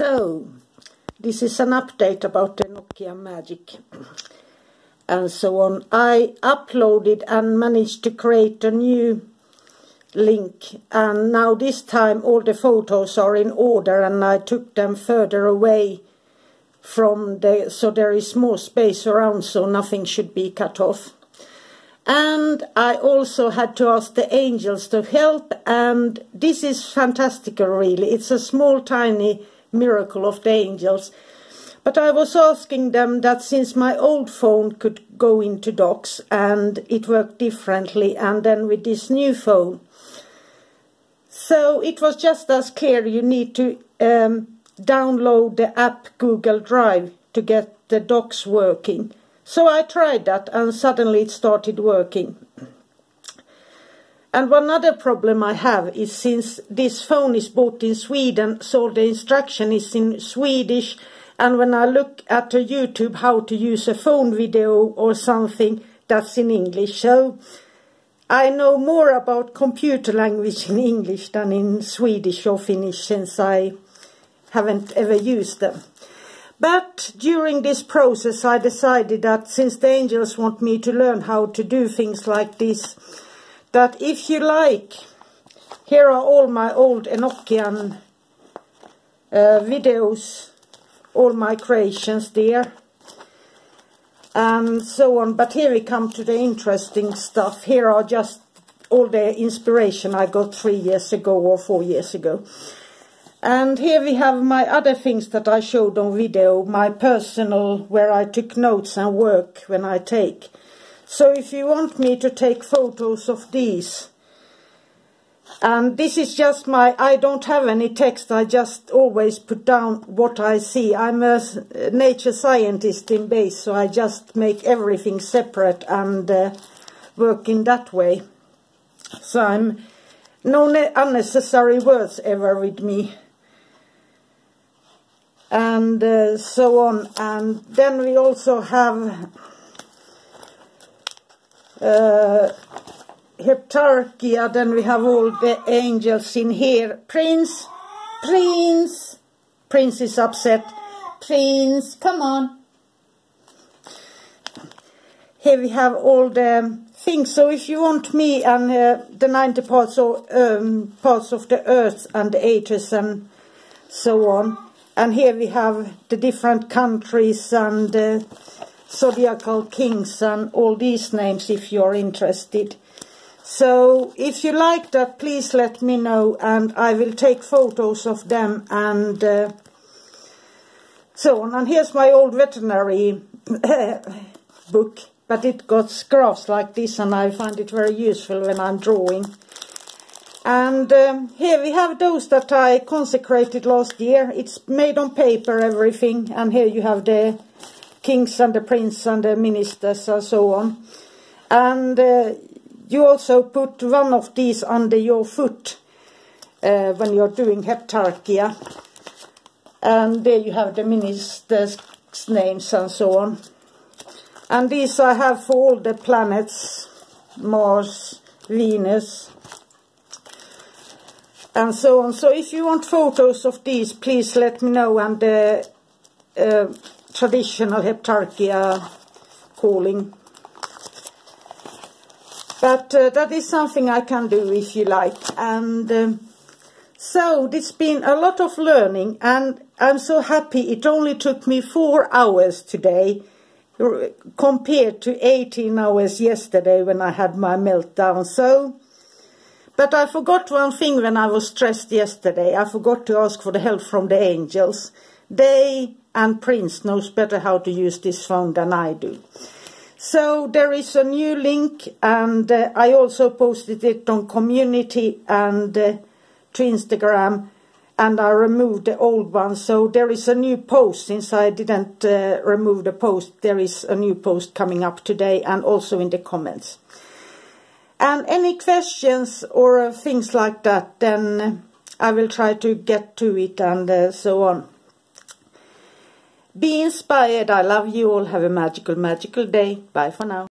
So, this is an update about the Enochian Magic and so on. I uploaded and managed to create a new link and now this time all the photos are in order and I took them further away from the so there is more space around so nothing should be cut off. And I also had to ask the angels to help and this is fantastical really. It's a small tiny miracle of the angels. But I was asking them that since my old phone could go into docs and it worked differently, and then with this new phone. So it was just as clear you need to um, download the app Google Drive to get the docs working. So I tried that and suddenly it started working. And one other problem I have is since this phone is bought in Sweden, so the instruction is in Swedish, and when I look at a YouTube how to use a phone video or something, that's in English. So I know more about computer language in English than in Swedish or Finnish since I haven't ever used them. But during this process I decided that since the angels want me to learn how to do things like this, that if you like, here are all my old Enochian uh, videos, all my creations there, and so on. But here we come to the interesting stuff. Here are just all the inspiration I got three years ago or four years ago. And here we have my other things that I showed on video, my personal, where I took notes and work when I take. So if you want me to take photos of these, and this is just my, I don't have any text, I just always put down what I see. I'm a nature scientist in base, so I just make everything separate and uh, work in that way. So I'm no unnecessary words ever with me. And uh, so on. And then we also have uh, Heptarchia, then we have all the angels in here. Prince, Prince, Prince is upset. Prince, come on. Here we have all the things. So if you want me and uh, the 90 parts of, um, parts of the earth and the ages and so on. And here we have the different countries and uh, zodiacal kings and all these names if you're interested. So if you like that, please let me know and I will take photos of them and uh, so on. And here's my old veterinary book, but it got graphs like this and I find it very useful when I'm drawing. And um, here we have those that I consecrated last year. It's made on paper, everything. And here you have the kings and the prince and the ministers and so on. And uh, you also put one of these under your foot uh, when you're doing heptarchia. And there you have the ministers' names and so on. And these I have for all the planets, Mars, Venus, and so on. So if you want photos of these, please let me know and uh, uh, traditional heptarchia calling. But uh, that is something I can do if you like. And um, so it's been a lot of learning and I'm so happy it only took me four hours today compared to 18 hours yesterday when I had my meltdown. So, but I forgot one thing when I was stressed yesterday. I forgot to ask for the help from the angels. They and Prince knows better how to use this phone than I do. So there is a new link and uh, I also posted it on community and uh, to Instagram and I removed the old one. So there is a new post since I didn't uh, remove the post. There is a new post coming up today and also in the comments. And any questions or uh, things like that then I will try to get to it and uh, so on. Be inspired. I love you all. Have a magical, magical day. Bye for now.